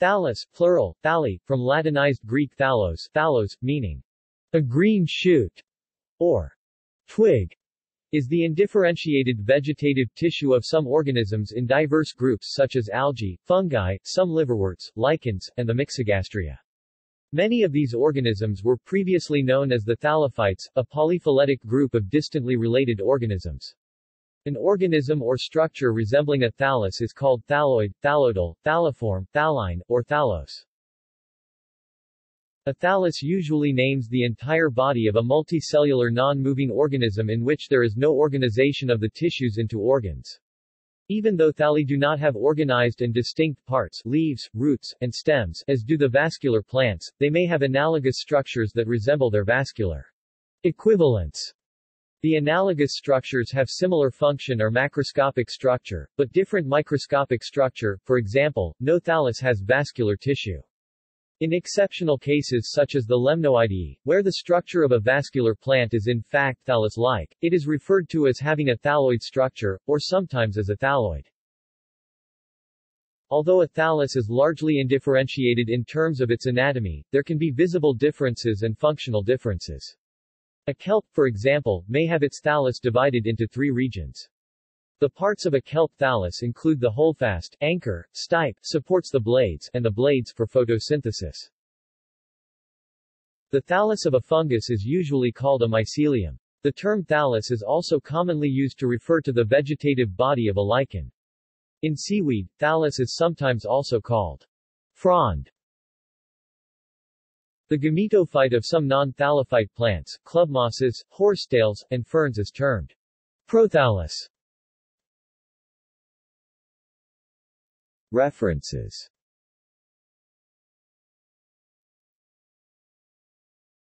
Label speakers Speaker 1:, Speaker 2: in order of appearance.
Speaker 1: Thallus, plural, thalli, from Latinized Greek thallos, thallos, meaning a green shoot, or twig, is the indifferentiated vegetative tissue of some organisms in diverse groups such as algae, fungi, some liverworts, lichens, and the Myxogastria. Many of these organisms were previously known as the thallophytes, a polyphyletic group of distantly related organisms. An organism or structure resembling a thallose is called thalloid, thallodal, thalliform, thalline, or thallus. A thallus usually names the entire body of a multicellular non-moving organism in which there is no organization of the tissues into organs. Even though thalli do not have organized and distinct parts leaves, roots, and stems as do the vascular plants, they may have analogous structures that resemble their vascular equivalents. The analogous structures have similar function or macroscopic structure, but different microscopic structure, for example, no thallus has vascular tissue. In exceptional cases such as the Lemnoideae, where the structure of a vascular plant is in fact thallus-like, it is referred to as having a thalloid structure, or sometimes as a thalloid. Although a thallus is largely indifferentiated in terms of its anatomy, there can be visible differences and functional differences. A kelp, for example, may have its thallus divided into three regions. The parts of a kelp thallus include the holdfast, anchor, stipe, supports the blades, and the blades for photosynthesis. The thallus of a fungus is usually called a mycelium. The term thallus is also commonly used to refer to the vegetative body of a lichen. In seaweed, thallus is sometimes also called frond. The gametophyte of some non-thallophyte plants, club mosses, horsetails, and ferns is termed prothallus. References